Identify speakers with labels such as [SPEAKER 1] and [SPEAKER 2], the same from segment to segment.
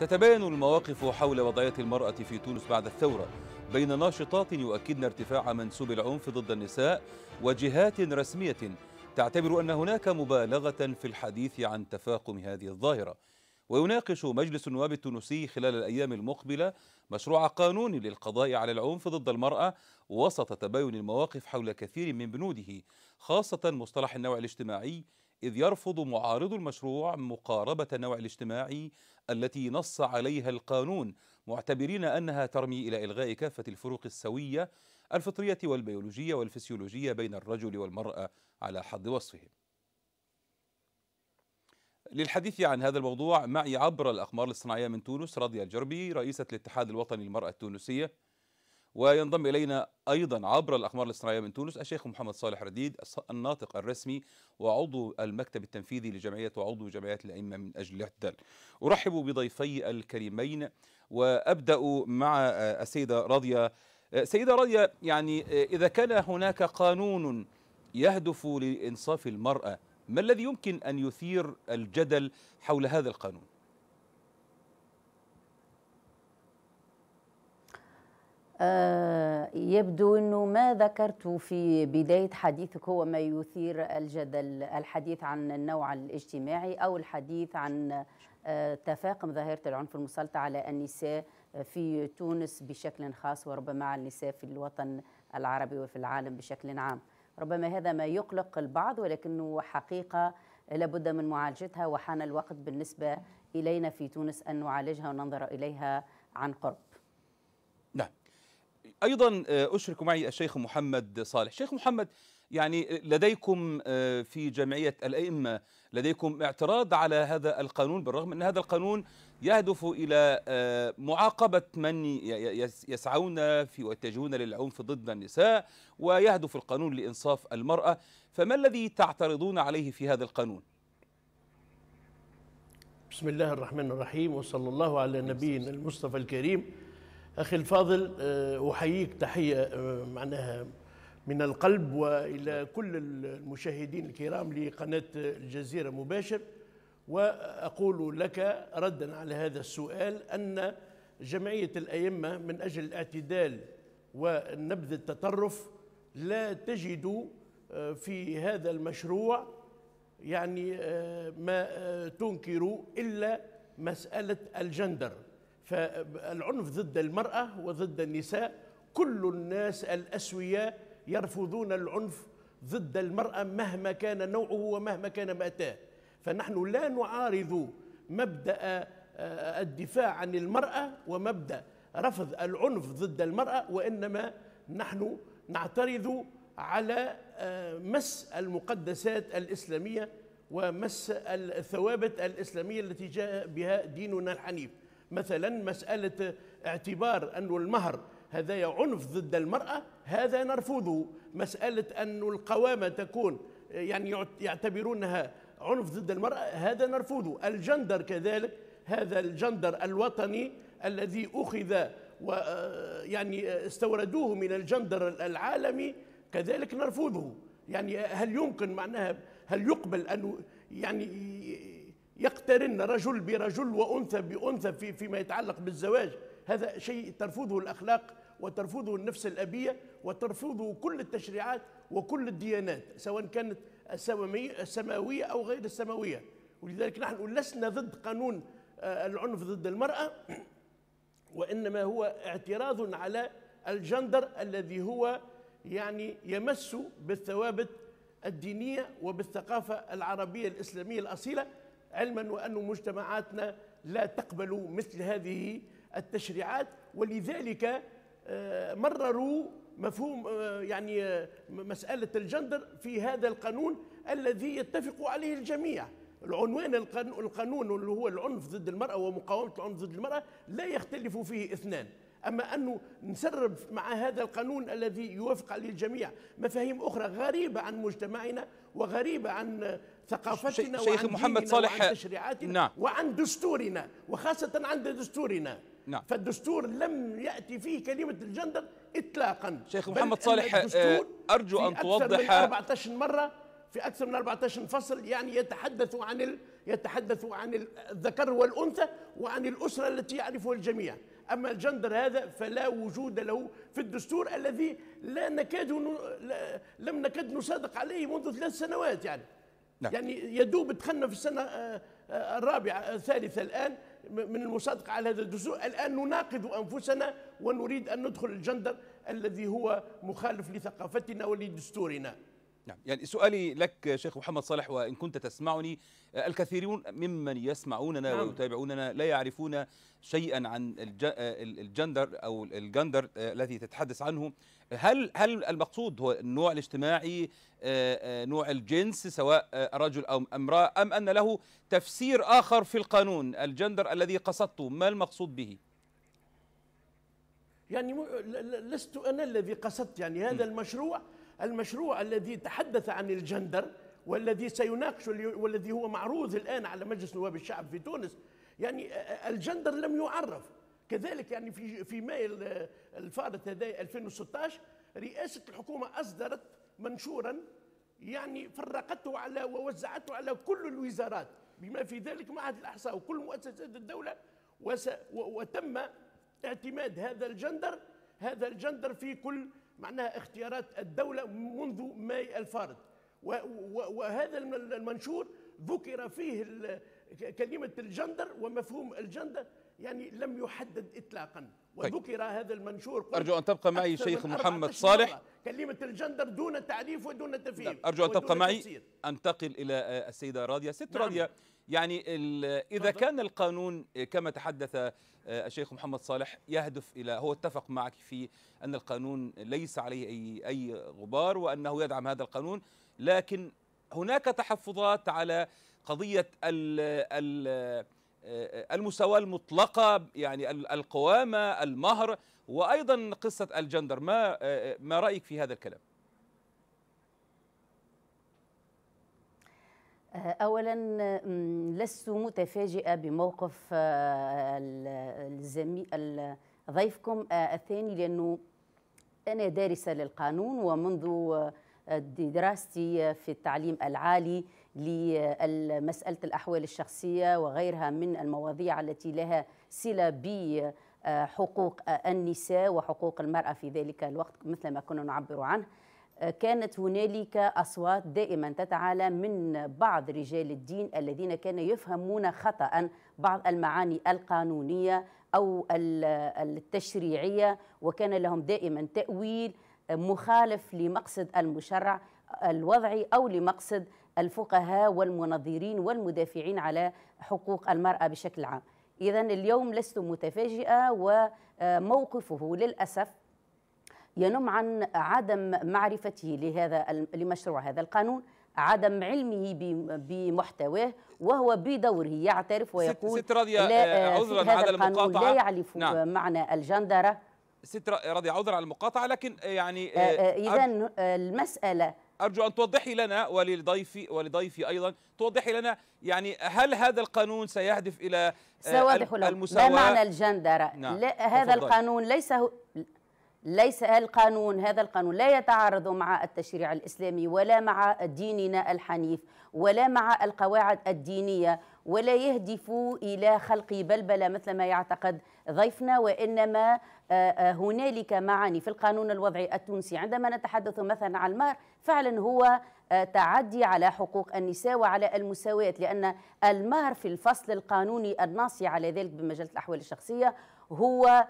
[SPEAKER 1] تتباين المواقف حول وضعية المرأة في تونس بعد الثورة بين ناشطات يؤكدن ارتفاع منسوب العنف ضد النساء وجهات رسمية تعتبر أن هناك مبالغة في الحديث عن تفاقم هذه الظاهرة. ويناقش مجلس النواب التونسي خلال الأيام المقبلة مشروع قانون للقضاء على العنف ضد المرأة وسط تباين المواقف حول كثير من بنوده خاصة مصطلح النوع الاجتماعي إذ يرفض معارضو المشروع مقاربة النوع الاجتماعي التي نص عليها القانون معتبرين أنها ترمي إلى إلغاء كافة الفروق السوية الفطرية والبيولوجية والفسيولوجية بين الرجل والمرأة على حد وصفهم. للحديث عن هذا الموضوع معي عبر الأقمار الاصطناعية من تونس راضية الجربي رئيسة الاتحاد الوطني للمرأة التونسية. وينضم إلينا أيضا عبر الأقمار الاصطناعية من تونس الشيخ محمد صالح رديد الناطق الرسمي وعضو المكتب التنفيذي لجمعية وعضو جمعيات الأئمة من أجل الاعتدال أرحب بضيفي الكريمين وأبدأ مع السيدة راضية سيدة راضية يعني إذا كان هناك قانون يهدف لإنصاف المرأة ما الذي يمكن أن يثير الجدل حول هذا القانون؟
[SPEAKER 2] يبدو أنه ما ذكرت في بداية حديثك هو ما يثير الجدل الحديث عن النوع الاجتماعي أو الحديث عن آه تفاقم ظاهرة العنف المسلط على النساء في تونس بشكل خاص وربما على النساء في الوطن العربي وفي العالم بشكل عام. ربما هذا ما يقلق البعض ولكنه حقيقة لابد من معالجتها وحان الوقت بالنسبة إلينا في تونس أن نعالجها وننظر إليها عن قرب.
[SPEAKER 1] أيضا اشرك معي الشيخ محمد صالح. شيخ محمد يعني لديكم في جمعية الأئمة لديكم اعتراض على هذا القانون؟ بالرغم أن هذا القانون يهدف إلى معاقبة من يسعون في ويتجهون للعنف ضد النساء ويهدف القانون لإنصاف المرأة. فما الذي تعترضون عليه في هذا القانون؟
[SPEAKER 3] بسم الله الرحمن الرحيم وصلى الله على نبينا المصطفى الكريم أخي الفاضل أحييك تحية معناها من القلب وإلى كل المشاهدين الكرام لقناة الجزيرة مباشر. وأقول لك ردا على هذا السؤال أن جمعية الأئمة من أجل الاعتدال ونبذ التطرف لا تجد في هذا المشروع يعني ما تنكر إلا مسألة الجندر. فالعنف ضد المرأة وضد النساء كل الناس الأسوياء يرفضون العنف ضد المرأة مهما كان نوعه ومهما كان مأتاه. فنحن لا نعارض مبدأ الدفاع عن المرأة ومبدأ رفض العنف ضد المرأة وإنما نحن نعترض على مس المقدسات الإسلامية ومس الثوابت الإسلامية التي جاء بها ديننا الحنيف. مثلا مسألة اعتبار أن المهر هذا عنف ضد المرأة هذا نرفضه. مسألة أن القوامة تكون يعني يعتبرونها عنف ضد المرأة هذا نرفضه. الجندر كذلك هذا الجندر الوطني الذي أخذ ويعني استوردوه من الجندر العالمي كذلك نرفضه. يعني هل يمكن معناها هل يقبل أن يعني يقترن رجل برجل وأنثى بأنثى في فيما يتعلق بالزواج. هذا شيء ترفضه الأخلاق وترفضه النفس الأبية وترفضه كل التشريعات وكل الديانات سواء كانت السماويه أو غير السماوية. ولذلك نحن لسنا ضد قانون العنف ضد المرأة وإنما هو اعتراض على الجندر الذي هو يعني يمس بالثوابت الدينية وبالثقافة العربية الإسلامية الأصيلة علما وأن مجتمعاتنا لا تقبل مثل هذه التشريعات ولذلك مرروا مفهوم يعني مسألة الجندر في هذا القانون الذي يتفق عليه الجميع. العنوان القانون اللي هو العنف ضد المرأة ومقاومة العنف ضد المرأة لا يختلف فيه اثنان. أما أنه نسرب مع هذا القانون الذي يوافق عليه الجميع مفاهيم أخرى غريبة عن مجتمعنا وغريبة عن ثقافتنا
[SPEAKER 1] شيخ
[SPEAKER 3] وعن
[SPEAKER 1] محمد صالح
[SPEAKER 3] وعن تشريعاتنا
[SPEAKER 1] نعم.
[SPEAKER 3] وعن دستورنا وخاصة عن دستورنا
[SPEAKER 1] نعم.
[SPEAKER 3] فالدستور لم يأتي فيه كلمة الجندر إطلاقا
[SPEAKER 1] شيخ محمد صالح،
[SPEAKER 3] الدستور
[SPEAKER 1] أرجو أن
[SPEAKER 3] أكثر
[SPEAKER 1] توضح-
[SPEAKER 3] من 14 مرة في أكثر من 14 فصل يعني يتحدث عن ال... يتحدث عن الذكر والأنثى وعن الأسرة التي يعرفها الجميع أما الجندر هذا فلا وجود له في الدستور الذي لا نكاد ن... لا... لم نكاد نصادق عليه منذ ثلاث سنوات يعني. نعم. يعني يدوب دخلنا في السنة آه، آه، الرابعة الثالثة الآن من المصادقه على هذا الدستور. الآن نناقض أنفسنا ونريد أن ندخل الجندر الذي هو مخالف لثقافتنا ولدستورنا.
[SPEAKER 1] نعم يعني سؤالي لك شيخ محمد صالح وإن كنت تسمعني الكثيرون ممن يسمعوننا نعم. ويتابعوننا لا يعرفون شيئا عن الجندر أو الجندر الذي تتحدث عنه هل هل المقصود هو النوع الاجتماعي نوع الجنس سواء رجل أو امرأة أم أن له تفسير آخر في القانون الجندر الذي قصدته ما المقصود به
[SPEAKER 3] يعني لست أنا الذي قصدت يعني هذا. المشروع المشروع الذي تحدث عن الجندر والذي سيناقش والذي هو معروض الآن على مجلس نواب الشعب في تونس. يعني الجندر لم يعرف. كذلك يعني في في مايو الفارط هذا 2016 رئاسة الحكومة أصدرت منشورا يعني فرقته على ووزعته على كل الوزارات. بما في ذلك معهد الأحصاء وكل مؤسسات الدولة وتم اعتماد هذا الجندر. هذا الجندر في كل معناها اختيارات الدولة منذ ماي الفارط وهذا المنشور ذكر فيه كلمة الجندر ومفهوم الجندر يعني لم يحدد إطلاقا. طيب. وذكر هذا المنشور
[SPEAKER 1] أرجو أن تبقى معي شيخ محمد صالح.
[SPEAKER 3] كلمة الجندر دون تعريف ودون تفهيم
[SPEAKER 1] نعم. أرجو أن تبقى معي. أنتقل إلى السيدة راضية ست نعم. راضية يعني إذا كان القانون كما تحدث آه، الشيخ محمد صالح يهدف إلى هو اتفق معك في أن القانون ليس عليه أي, أي غبار وأنه يدعم هذا القانون لكن هناك تحفظات على قضية ال المساواة المطلقة يعني القوامة المهر وأيضا قصة الجندر ما ما رأيك في هذا الكلام؟
[SPEAKER 2] اولا لست متفاجئة بموقف آه، الزميل ضيفكم آه، الثاني لأنه أنا دارسة للقانون ومنذ آه، دراستي في التعليم العالي لمسألة الأحوال الشخصية وغيرها من المواضيع التي لها صلة بحقوق النساء وحقوق المرأة في ذلك الوقت مثل ما كنا نعبر عنه. كانت هنالك أصوات دائما تتعالى من بعض رجال الدين الذين كانوا يفهمون خطأ بعض المعاني القانونية أو التشريعية وكان لهم دائما تأويل مخالف لمقصد المشرع الوضعي أو لمقصد الفقهاء والمنظرين والمدافعين على حقوق المرأة بشكل عام. اذا اليوم لست متفاجئة وموقفه للأسف ينم عن عدم معرفته لهذا لمشروع هذا القانون عدم علمه بمحتواه وهو بدوره يعترف ويقول
[SPEAKER 1] ست راضية لا عذرا على المقاطعة.
[SPEAKER 2] لا يعرف نعم. معنى الجندرة.
[SPEAKER 1] ست راضية عذرا على المقاطعة لكن يعني
[SPEAKER 2] إذا المسألة
[SPEAKER 1] أرجو أن توضحي لنا ولضيفي ولضيفي أيضا توضحي لنا يعني هل هذا القانون سيهدف إلى
[SPEAKER 2] المساواة؟ ما معنى الجندرة. نعم. لا هذا القانون ليس ليس القانون هذا القانون لا يتعارض مع التشريع الإسلامي ولا مع ديننا الحنيف ولا مع القواعد الدينية ولا يهدف إلى خلق بلبلة مثل ما يعتقد ضيفنا وإنما آه، آه، هنالك معاني في القانون الوضعي التونسي. عندما نتحدث مثلا عن المهر فعلا هو آه، تعدي على حقوق النساء وعلى المساواة لأن المهر في الفصل القانوني الناصي على ذلك بمجلة الأحوال الشخصية هو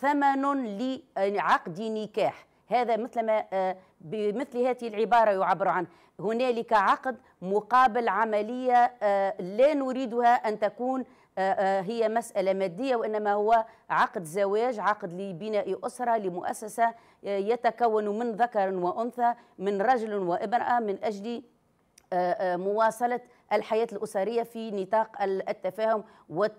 [SPEAKER 2] ثمن لعقد نكاح. هذا مثل ما آه، بمثل هذه العبارة يعبر عن هنالك عقد مقابل عملية آه، لا نريدها أن تكون آه، هي مسألة مادية وإنما هو عقد زواج عقد لبناء أسرة لمؤسسة يتكون من ذكر وأنثى من رجل وامرأة من أجل مواصلة الحياة الأسرية في نطاق التفاهم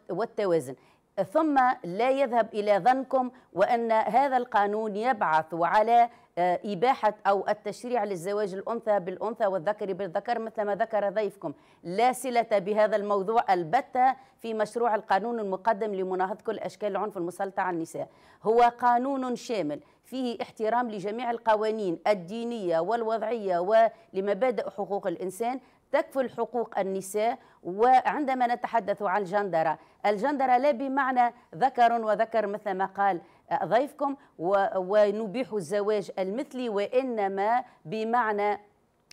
[SPEAKER 2] والتوازن. ثم لا يذهب إلى ظنكم وأن هذا القانون يبعث على آه، إباحة أو التشريع للزواج الأنثى بالأنثى والذكر بالذكر مثل ما ذكر ضيفكم. لا صلة بهذا الموضوع البتة في مشروع القانون المقدم لمناهضة كل أشكال العنف المسلط على النساء. هو قانون شامل فيه احترام لجميع القوانين الدينية والوضعية ولمبادئ حقوق الإنسان. تكفل حقوق النساء وعندما نتحدث عن الجندرة الجندرة لا بمعنى ذكر وذكر مثل ما قال ضيفكم ونبيح الزواج المثلي وإنما بمعنى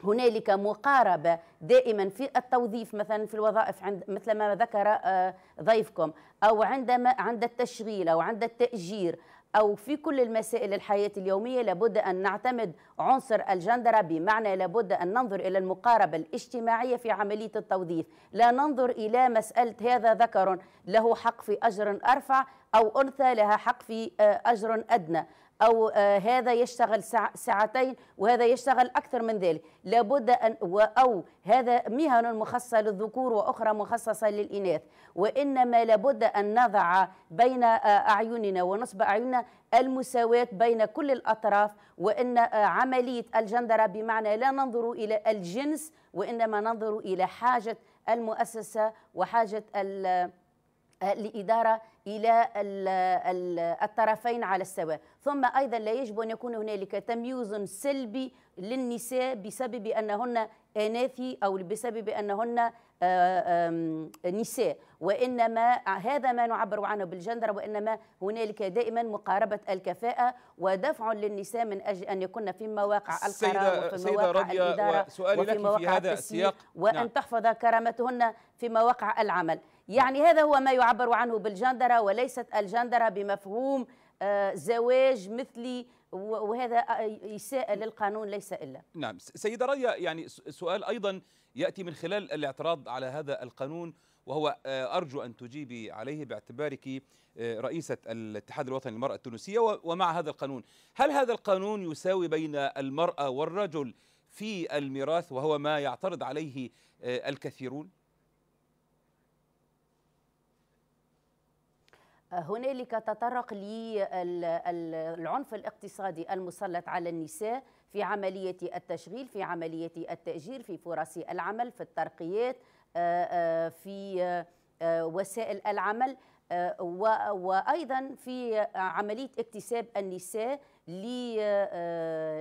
[SPEAKER 2] هنالك مقاربة دائما في التوظيف مثلا في الوظائف عند مثل ما ذكر آه، ضيفكم أو عندما عند التشغيل أو عند التأجير أو في كل المسائل الحياة اليومية لابد أن نعتمد عنصر الجندرة. بمعنى لابد أن ننظر إلى المقاربة الاجتماعية في عملية التوظيف. لا ننظر إلى مسألة هذا ذكر له حق في أجر أرفع أو أنثى لها حق في آه، أجر أدنى. أو آه، هذا يشتغل ساعتين وهذا يشتغل أكثر من ذلك. لابد أن أو هذا مهن مخصصة للذكور وأخرى مخصصة للإناث. وإنما لابد أن نضع بين آه، أعيننا ونصب أعيننا المساواة بين كل الأطراف وإن آه، عملية الجندرة بمعنى لا ننظر إلى الجنس وإنما ننظر إلى حاجة المؤسسة وحاجة الإدارة إلى الطرفين على السواء. ثم أيضا لا يجب أن يكون هنالك تمييز سلبي للنساء بسبب أنهن أناثي أو بسبب أنهن آه، نساء. وإنما هذا ما نعبر عنه بالجندر وإنما هنالك دائما مقاربة الكفاءة ودفع للنساء من أجل أن يكون في مواقع القرار وفي مواقع الإدارة وفي مواقع في هذا السياق. وأن نعم. تحفظ كرامتهن في مواقع العمل. يعني هذا هو ما يعبر عنه بالجندرة وليست الجندرة بمفهوم آه، زواج مثلي وهذا إساءة للقانون ليس إلا.
[SPEAKER 1] نعم. سيدة ريا يعني سؤال أيضا يأتي من خلال الاعتراض على هذا القانون وهو آه، أرجو أن تجيبي عليه باعتبارك آه، رئيسة الاتحاد الوطني للمرأة التونسية ومع هذا القانون هل هذا القانون يساوي بين المرأة والرجل في الميراث وهو ما يعترض عليه الكثيرون؟
[SPEAKER 2] هنالك تطرق للعنف الاقتصادي المسلط على النساء في عملية التشغيل في عملية التأجير في فرص العمل في الترقيات آه، آه، في آه، وسائل العمل وأيضا في عملية اكتساب النساء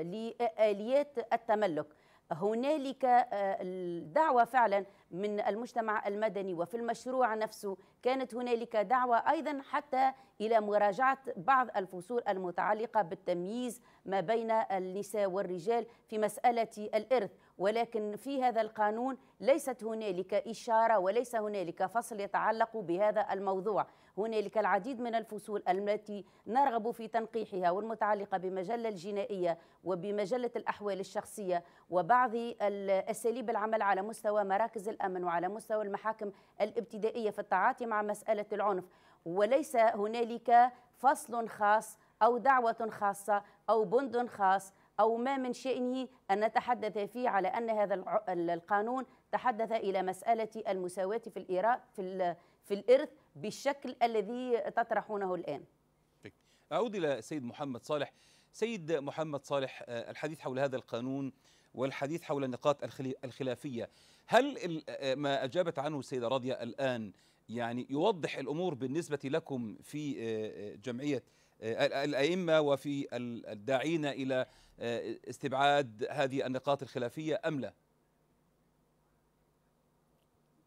[SPEAKER 2] لآليات التملك. هنالك الدعوة فعلا من المجتمع المدني وفي المشروع نفسه. كانت هنالك دعوة أيضا حتى إلى مراجعة بعض الفصول المتعلقة بالتمييز ما بين النساء والرجال في مسألة الإرث. ولكن في هذا القانون ليست هنالك إشارة وليس هنالك فصل يتعلق بهذا الموضوع. هنالك العديد من الفصول التي نرغب في تنقيحها والمتعلقة بمجلة الجنائية وبمجلة الأحوال الشخصية وبعض أساليب العمل على مستوى مراكز الأمن وعلى مستوى المحاكم الابتدائية في التعاطي مع مسألة العنف. وليس هنالك فصل خاص أو دعوة خاصة أو بند خاص أو ما من شأنه أن نتحدث فيه على أن هذا القانون تحدث إلى مسألة المساواة في الإيراء في في الإرث بالشكل الذي تطرحونه الآن
[SPEAKER 1] أعود إلى سيد محمد صالح سيد محمد صالح آه، الحديث حول هذا القانون والحديث حول النقاط الخلافية هل آه، ما أجابت عنه السيدة راضية الآن يعني يوضح الأمور بالنسبة لكم في آه، جمعية الأئمة وفي الداعين إلى استبعاد هذه النقاط الخلافية أم لا؟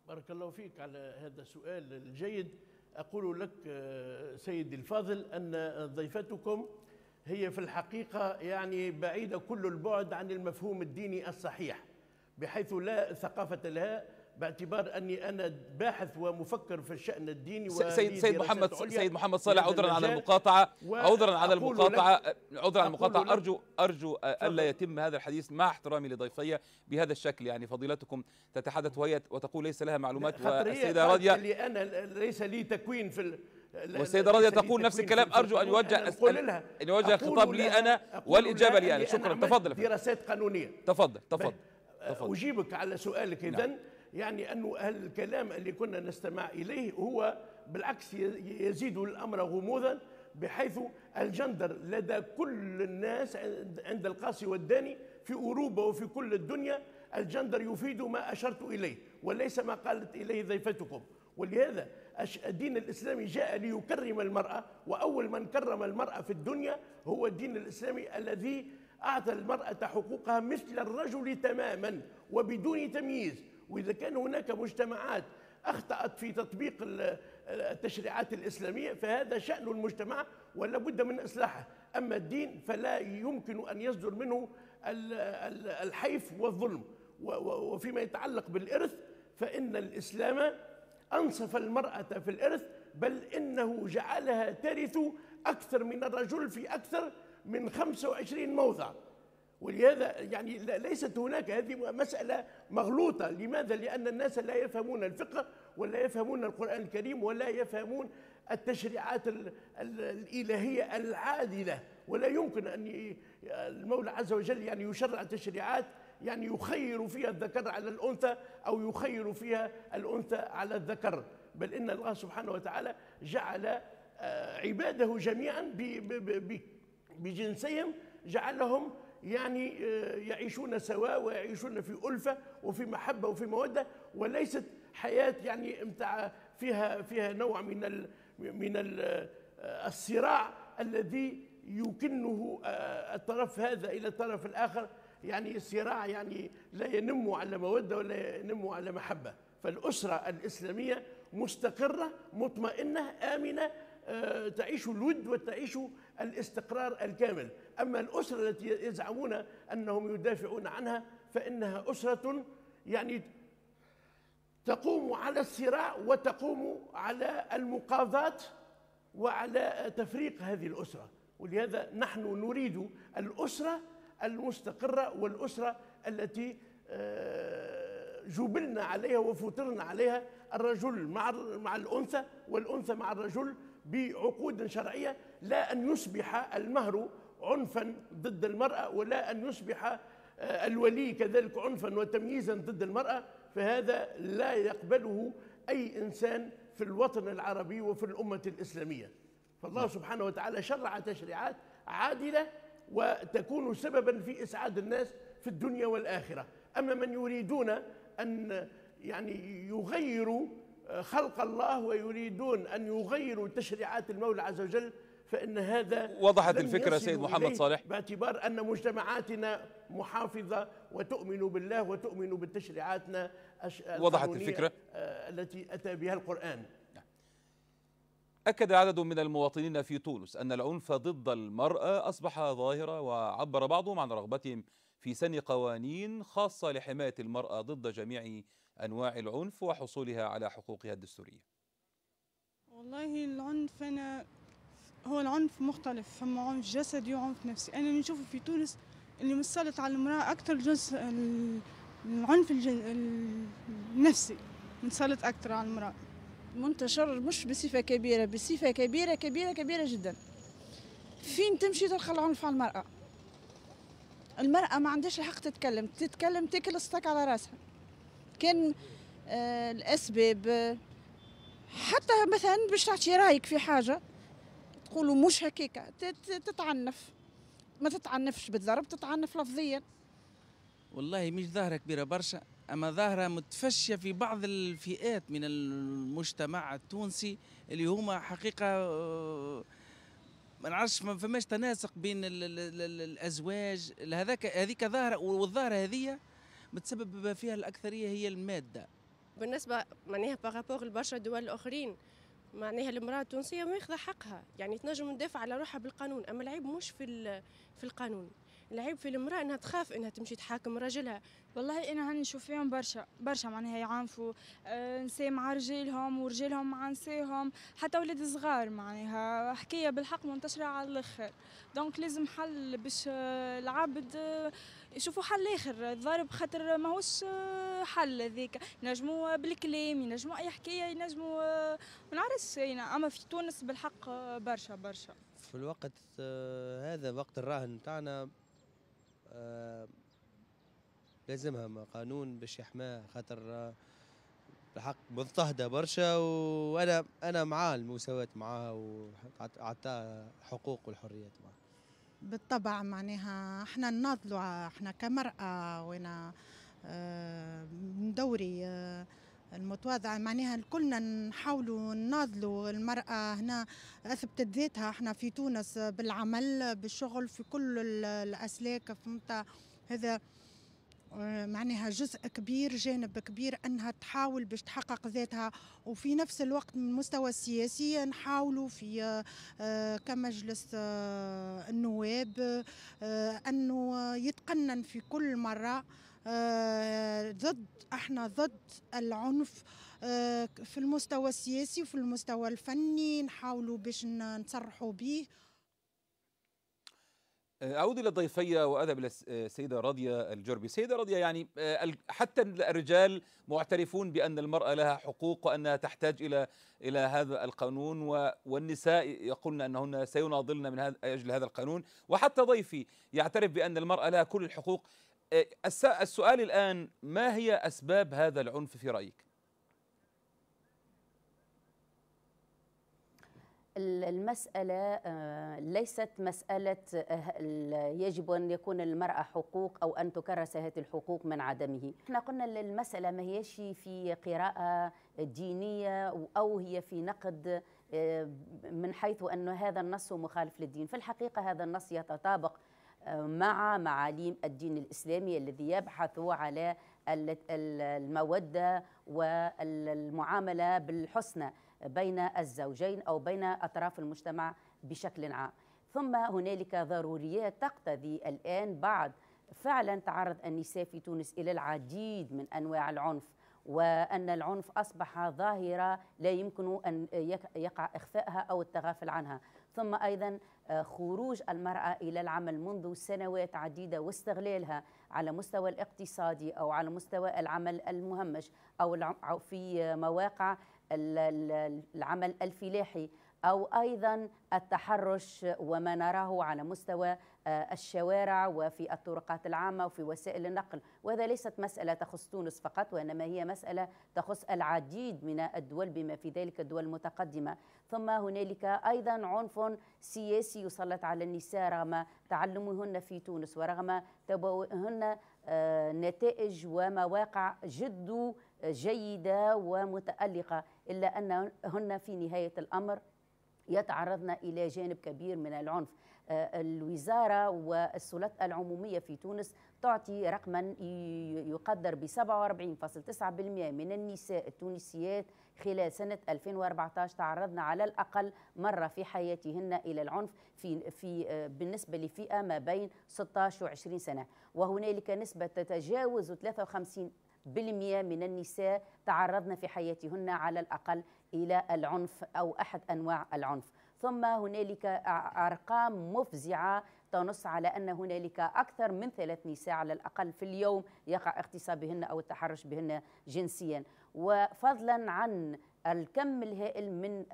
[SPEAKER 3] بارك الله فيك على هذا السؤال الجيد. أقول لك آه، سيدي الفاضل أن ضيفتكم هي في الحقيقة يعني بعيدة كل البعد عن المفهوم الديني الصحيح بحيث لا ثقافة لها باعتبار أني أنا باحث ومفكر في الشأن الديني
[SPEAKER 1] سيد سيد محمد سيد محمد صالح عذرا على المقاطعة عذرا على المقاطعة عذرا على المقاطعة. ارجو أرجو الا يتم هذا الحديث مع احترامي لضيفي بهذا الشكل. يعني فضيلتكم تتحدث وهي وتقول ليس لها معلومات.
[SPEAKER 3] والسيدة راضيه اللي أنا ليس لي تكوين في
[SPEAKER 1] والسيدة راضيه تقول نفس الكلام. أرجو أن يوجه أن يوجه الخطاب لي أنا والإجابة لي أنا شكرا تفضل
[SPEAKER 3] دراسات قانونية.
[SPEAKER 1] تفضل تفضل
[SPEAKER 3] أجيبك على سؤالك اذا نعم. يعني أنه الكلام اللي كنا نستمع إليه هو بالعكس يزيد الأمر غموضا بحيث الجندر لدى كل الناس عند القاصي والداني في أوروبا وفي كل الدنيا الجندر يفيد ما أشرت إليه وليس ما قالت إليه ضيفتكم. ولهذا الدين الإسلامي جاء ليكرم المرأة وأول من كرم المرأة في الدنيا هو الدين الإسلامي الذي أعطى المرأة حقوقها مثل الرجل تماما وبدون تمييز. وإذا كان هناك مجتمعات أخطأت في تطبيق التشريعات الإسلامية فهذا شأن المجتمع ولا بد من إصلاحه. أما الدين فلا يمكن أن يصدر منه الحيف والظلم. وفيما يتعلق بالإرث فإن الإسلام أنصف المرأة في الإرث بل إنه جعلها ترث أكثر من الرجل في أكثر من 25 موضع. ولهذا يعني ليست هناك هذه مسألة مغلوطة. لماذا؟ لأن الناس لا يفهمون الفقه ولا يفهمون القرآن الكريم ولا يفهمون التشريعات الإلهية العادلة. ولا يمكن أن المولى عز وجل يعني يشرع تشريعات يعني يخير فيها الذكر على الأنثى أو يخير فيها الأنثى على الذكر. بل إن الله سبحانه وتعالى جعل آه، عباده جميعا بجنسهم جعلهم يعني آه، يعيشون سواء ويعيشون في ألفة وفي محبة وفي مودة وليست حياة يعني امتع فيها فيها نوع من ال من ال آه، الصراع الذي يكنه آه، الطرف هذا إلى الطرف الآخر. يعني صراع يعني لا ينم على مودة ولا ينم على محبة. فالأسرة الإسلامية مستقرة مطمئنة آمنة تعيش الود وتعيش الاستقرار الكامل. أما الأسرة التي يزعمون أنهم يدافعون عنها فإنها أسرة يعني تقوم على الصراع وتقوم على المقاضاة وعلى تفريق هذه الأسرة. ولهذا نحن نريد الأسرة المستقرة والأسرة التي آه، جبلنا عليها وفطرنا عليها الرجل مع مع الأنثى والأنثى مع الرجل بعقود شرعية لا أن يصبح المهر عنفا ضد المرأة ولا أن يصبح آه، الولي كذلك عنفا وتمييزا ضد المرأة. فهذا لا يقبله أي إنسان في الوطن العربي وفي الأمة الإسلامية. فالله نعم. سبحانه وتعالى شرع تشريعات عادلة وتكون سببا في إسعاد الناس في الدنيا والآخرة. أما من يريدون أن يعني يغيروا خلق الله ويريدون أن يغيروا تشريعات المولى عز وجل فإن هذا
[SPEAKER 1] وضحت الفكرة سيد محمد صالح.
[SPEAKER 3] باعتبار أن مجتمعاتنا محافظة وتؤمن بالله وتؤمن بالتشريعاتنا
[SPEAKER 1] وضحت الفكرة.
[SPEAKER 3] آه، التي أتى بها القرآن.
[SPEAKER 1] أكد عدد من المواطنين في تونس أن العنف ضد المرأة أصبح ظاهرة وعبر بعضهم عن رغبتهم في سن قوانين خاصة لحماية المرأة ضد جميع أنواع العنف وحصولها على حقوقها الدستورية.
[SPEAKER 4] والله العنف أنا هو العنف مختلف فما عنف جسدي وعنف نفسي. أنا اللي نشوفه في تونس اللي مسلط على المرأة أكثر جزء العنف النفسي مسلط أكثر على المرأة.
[SPEAKER 5] منتشر مش بصفة كبيرة بصفة كبيرة كبيرة كبيرة جدا. فين تمشي تلقى العنف على المرأة؟ المرأة ما عندهاش الحق تتكلم تتكلم تاكل الصك على راسها. كان آه الأسباب حتى مثلا باش تعطي رأيك في حاجة تقولوا مش هكاكا تتعنف. ما تتعنفش بالضرب تتعنف لفظيا.
[SPEAKER 6] والله مش ظاهرة كبيرة برشا أما ظاهرة متفشية في بعض الفئات من المجتمع التونسي اللي هما حقيقة آه، ما نعرفش ما فماش تناسق بين الأزواج. هذاك هذيك ظاهرة والظاهرة هذه متسبب فيها الأكثرية هي المادة.
[SPEAKER 7] بالنسبة معناها بارابور لبرشا دول الآخرين معناها المرأة التونسية ماخذه حقها. يعني تنجم ندافع على روحها بالقانون أما العيب مش في في القانون. العيب في المرأة إنها تخاف إنها تمشي تحاكم راجلها
[SPEAKER 8] والله أنا هاني نشوف فيهم برشا برشا معناها يعانفوا آه نساء مع رجالهم ورجالهم مع نساهم حتى ولاد صغار معناها حكاية بالحق منتشرة على الآخر. دونك لازم حل باش آه العبد آه يشوفوا حل آخر. الضرب خاطر ماهوش حل هذيك. ينجموا بالكلام ينجموا أي حكاية ينجموا ما نعرفش أما في تونس بالحق برشا برشا.
[SPEAKER 9] في الوقت هذا وقت الراهن نتاعنا آه لازمها قانون باش يحماه خاطر الحق مضطهدة برشا وأنا أنا معاه المساواة معاها وعطاها حقوق والحريات معها
[SPEAKER 10] بالطبع معناها إحنا نناضلوا إحنا كمرأة وأنا آه، من دوري آه، المتواضعة معناها كلنا نحاولوا نناضلوا المرأة هنا أثبتت ذاتها إحنا في تونس بالعمل بالشغل في كل ال- الأسلاك فهمت؟ هذا معناها جزء كبير جانب كبير أنها تحاول باش تحقق ذاتها. وفي نفس الوقت من المستوى السياسي نحاولوا في آه، آه، كمجلس آه، النواب آه، أنه يتقنن في كل مرة آه، ضد إحنا ضد العنف آه، في المستوى السياسي وفي المستوى الفني. نحاولوا باش نصرحوا به.
[SPEAKER 1] أعود إلى ضيفي وأذهب إلى السيدة راضية الجربي. سيدة راضية يعني آه، حتى الرجال معترفون بأن المرأة لها حقوق وأنها تحتاج إلى إلى هذا القانون والنساء يقولن أنهن سيناضلن من أجل هذا القانون. وحتى ضيفي يعترف بأن المرأة لها كل الحقوق. آه، الس- السؤال الآن ما هي أسباب هذا العنف في رأيك؟
[SPEAKER 2] ال- المسألة آه، ليست مسألة آه، يجب أن يكون المرأة حقوق أو أن تكرس هذه الحقوق من عدمه. إحنا قلنا ال- المسألة ما هيش في قراءة دينية أو هي في نقد آه، من حيث أن هذا النص مخالف للدين. في الحقيقة هذا النص يتطابق مع معاليم الدين الإسلامي الذي يبحث على ال- ال- المودة والمعاملة بالحسنى. بين الزوجين أو بين أطراف المجتمع بشكل عام. ثم هنالك ضروريات تقتضي الآن بعد فعلا تعرض النساء في تونس إلى العديد من أنواع العنف وأن العنف أصبح ظاهرة لا يمكن يك- يقع اخفائها أو التغافل عنها. ثم أيضا آه، خروج المرأة إلى العمل منذ سنوات عديدة واستغلالها على مستوى الاقتصادي أو على مستوى العمل المهمش أو في مواقع ال- ال- العمل الفلاحي. أو أيضا التحرش وما نراه على مستوى آه، الشوارع وفي الطرقات العامة وفي وسائل النقل. وهذا ليست مسألة تخص تونس فقط وإنما هي مسألة تخص العديد من الدول بما في ذلك الدول المتقدمة. ثم هنالك أيضا عنف سياسي يسلط على النساء رغم تعلمهن في تونس ورغم تبوئهن آه، نتائج ومواقع جد جيدة ومتألقة إلا أنهن في نهاية الأمر يتعرضن إلى جانب كبير من العنف. آه، الوزارة والسلطات العمومية في تونس تعطي رقما يقدر ب 47.9% من النساء التونسيات خلال سنة 2014 تعرضن على الأقل مرة في حياتهن إلى العنف في في آه، بالنسبة لفئة ما بين 16 و 20 سنة. وهنالك نسبة تتجاوز 53 بالمئة من النساء تعرضن في حياتهن على الأقل إلى العنف أو أحد أنواع العنف ثم هنالك أرقام مفزعة تنص على أن هنالك أكثر من ثلاث نساء على الأقل في اليوم يقع اغتصابهن أو التحرش بهن جنسيا وفضلا عن الكم الهائل من.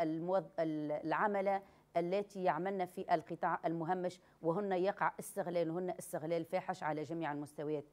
[SPEAKER 2] العملة التي يعملن في القطاع المهمش وهن يقع استغلالهن استغلال فاحش على جميع المستويات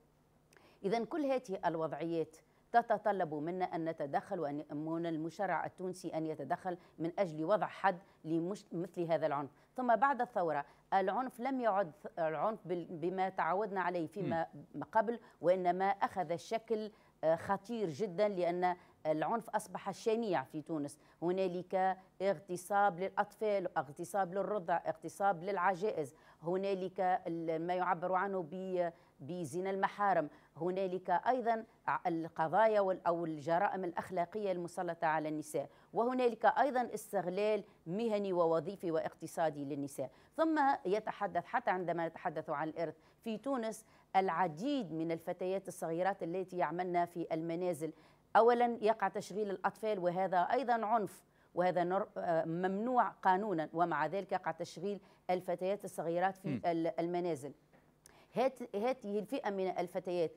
[SPEAKER 2] إذا كل هذه الوضعيات تتطلب منا أن نتدخل وأن من المشرع التونسي أن يتدخل من أجل وضع حد لمثل هذا العنف. ثم بعد الثورة العنف لم يعد العنف بما تعودنا عليه فيما قبل وإنما أخذ شكل آه، خطير جدا لأن العنف أصبح شنيع في تونس. هنالك اغتصاب للأطفال اغتصاب للرضع اغتصاب للعجائز. هنالك ال- ما يعبر عنه ب بزنا المحارم. هنالك أيضا القضايا أو الجرائم الأخلاقية المسلطة على النساء وهنالك أيضا استغلال مهني ووظيفي واقتصادي للنساء. ثم يتحدث حتى عندما نتحدث عن الإرث في تونس العديد من الفتيات الصغيرات التي يعملن في المنازل. أولا يقع تشغيل الأطفال وهذا أيضا عنف وهذا آه، ممنوع قانونا ومع ذلك يقع تشغيل الفتيات الصغيرات في المنازل. هات- هذه الفئة من الفتيات.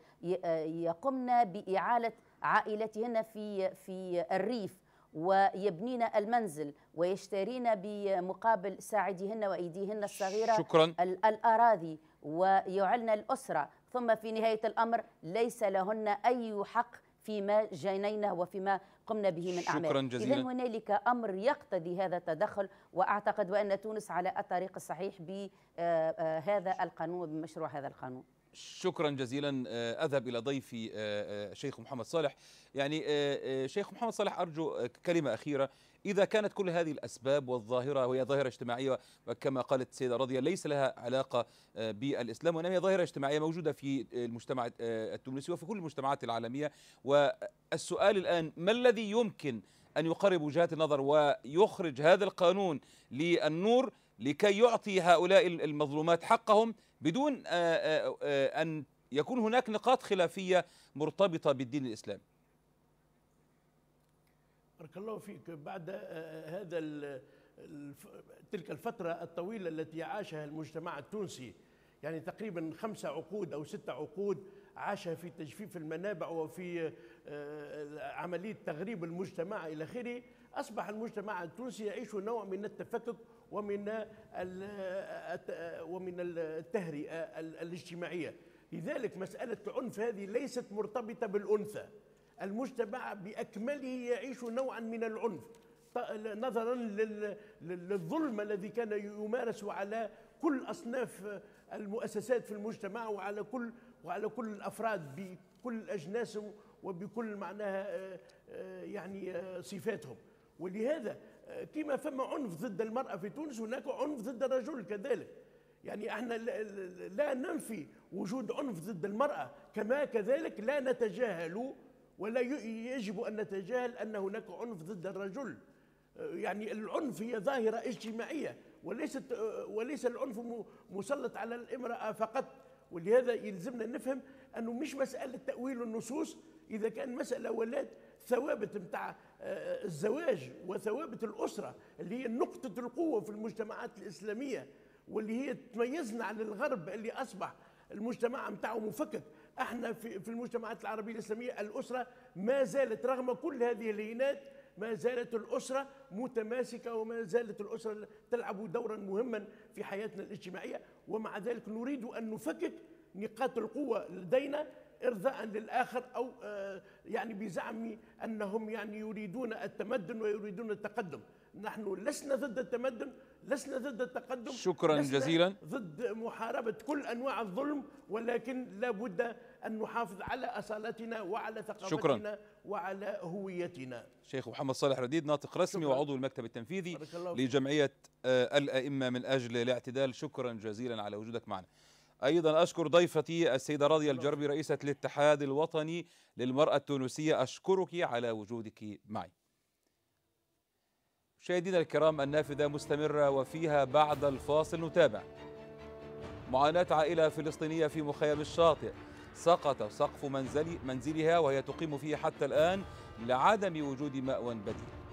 [SPEAKER 2] آه، يقمن بإعالة عائلتهن في في الريف ويبنين المنزل ويشترين بمقابل ساعدهن وأيديهن الصغيرة
[SPEAKER 1] شكرا.
[SPEAKER 2] ال- الأراضي ويعلن الأسرة. ثم في نهاية الأمر ليس لهن أي حق فيما جنينا وفيما قمنا به من أعمال.
[SPEAKER 1] شكراً جزيلاً.
[SPEAKER 2] إذا هنالك أمر يقتضي هذا التدخل وأعتقد وأن تونس على الطريق الصحيح بهذا القانون بمشروع هذا القانون.
[SPEAKER 1] شكرا جزيلا. آه، أذهب إلى ضيفي آه، آه، شيخ محمد صالح. يعني آه، آه، شيخ محمد صالح أرجو آه، كلمة أخيرة. إذا كانت كل هذه الأسباب والظاهرة وهي ظاهرة اجتماعية وكما قالت السيدة راضيه ليس لها علاقة آه، بالإسلام وإنما هي ظاهرة اجتماعية موجودة في المجتمع آه، التونسي وفي كل المجتمعات العالمية. والسؤال الآن ما الذي يمكن أن يقرب وجهات النظر ويخرج هذا القانون للنور لكي يعطي هؤلاء المظلومات حقهم بدون آه، أن يكون هناك نقاط خلافية مرتبطة بالدين الإسلامي؟
[SPEAKER 3] بارك الله فيك. بعد آه، هذا ال- الف- تلك الفترة الطويلة التي عاشها المجتمع التونسي يعني تقريبا خمسة عقود أو ستة عقود عاشها في تجفيف المنابع وفي آه، عملية تغريب المجتمع إلى آخره. أصبح المجتمع التونسي يعيش نوع من التفكك ومن ومن التهرئة ال- الاجتماعية. لذلك مسألة العنف هذه ليست مرتبطة بالأنثى. المجتمع بأكمله يعيش نوعا من العنف نظرا لل- لل- للظلم الذي كان يمارس على كل أصناف المؤسسات في المجتمع وعلى كل وعلى كل الأفراد بكل أجناسهم وبكل معناها آه، آه، يعني آه، صفاتهم. ولهذا كما فما عنف ضد المرأة في تونس هناك عنف ضد الرجل كذلك. يعني إحنا لا ننفي وجود عنف ضد المرأة كما كذلك لا نتجاهل ولا يجب أن نتجاهل أن هناك عنف ضد الرجل. آه، يعني العنف هي ظاهرة اجتماعية وليست آه، وليس العنف مسلط على الامرأة فقط. ولهذا يلزمنا نفهم أنه مش مسألة تأويل النصوص. إذا كان مسألة ولات ثوابت متاع آه، الزواج وثوابت الأسرة اللي هي نقطة القوة في المجتمعات الإسلامية واللي هي تميزنا عن الغرب اللي أصبح المجتمع متاعه مفكك. إحنا في, في المجتمعات العربية الإسلامية الأسرة ما زالت رغم كل هذه الهينات ما زالت الأسرة متماسكة وما زالت الأسرة تلعب دورا مهما في حياتنا الاجتماعية. ومع ذلك نريد أن نفكك نقاط القوة لدينا إرضاء للآخر أو آه، يعني بزعم أنهم يعني يريدون التمدن ويريدون التقدم نحن لسنا ضد التمدن لسنا ضد التقدم
[SPEAKER 1] شكراً
[SPEAKER 3] لسنا
[SPEAKER 1] جزيلاً.
[SPEAKER 3] ضد محاربة كل أنواع الظلم ولكن لا بد أن نحافظ على أصالتنا وعلى ثقافتنا
[SPEAKER 1] شكراً.
[SPEAKER 3] وعلى هويتنا
[SPEAKER 1] شيخ محمد صالح رديد ناطق رسمي
[SPEAKER 3] شكراً.
[SPEAKER 1] وعضو المكتب التنفيذي. لجمعية آه، الأئمة من أجل الاعتدال شكرا جزيلا على وجودك معنا أيضا أشكر ضيفتي السيدة راضية الجربي رئيسة الاتحاد الوطني للمرأة التونسية. أشكرك على وجودك معي. مشاهدينا الكرام النافذة مستمرة وفيها بعد الفاصل. نتابع معاناة عائلة فلسطينية في مخيم الشاطئ. سقط سقف منزل منزلها وهي تقيم فيه حتى الآن لعدم وجود مأوى بديل.